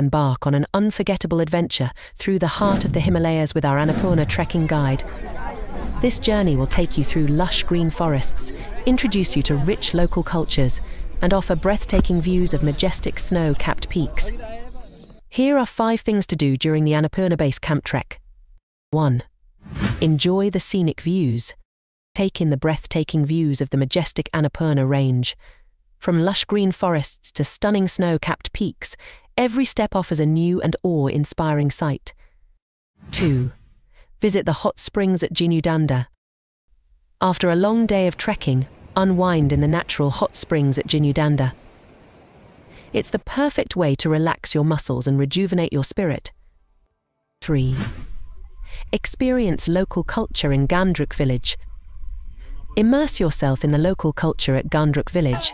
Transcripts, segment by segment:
embark on an unforgettable adventure through the heart of the Himalayas with our Annapurna trekking guide. This journey will take you through lush green forests, introduce you to rich local cultures, and offer breathtaking views of majestic snow capped peaks. Here are five things to do during the Annapurna Base Camp Trek. 1. Enjoy the scenic views. Take in the breathtaking views of the majestic Annapurna Range. From lush green forests to stunning snow capped peaks, every step offers a new and awe inspiring sight. 2. Visit the hot springs at Jinudanda. After a long day of trekking, unwind in the natural hot springs at Jinudanda. It's the perfect way to relax your muscles and rejuvenate your spirit. 3. Experience local culture in Gandruk village. Immerse yourself in the local culture at Gandruk village.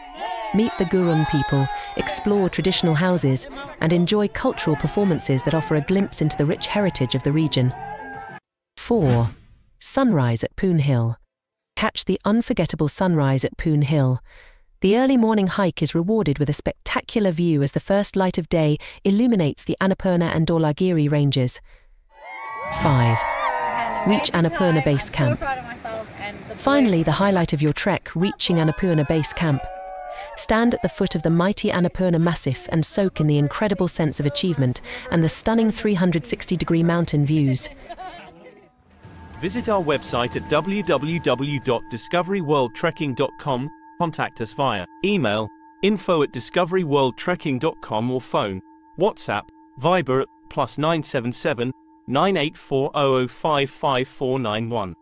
Meet the Gurung people, explore traditional houses, and enjoy cultural performances that offer a glimpse into the rich heritage of the region. 4. Sunrise at Poon Hill. Catch the unforgettable sunrise at Poon Hill. The early morning hike is rewarded with a spectacular view as the first light of day illuminates the Annapurna and Dhaulagiri ranges. 5. Reach Annapurna Base Camp. Finally, the highlight of your trek, reaching Annapurna Base Camp. Stand at the foot of the mighty Annapurna Massif and soak in the incredible sense of achievement and the stunning 360 degree mountain views. Visit our website at www.discoveryworldtrekking.com. Contact us via email info at discoveryworldtrekking.com or phone, WhatsApp, Viber at plus 977 984 0055491.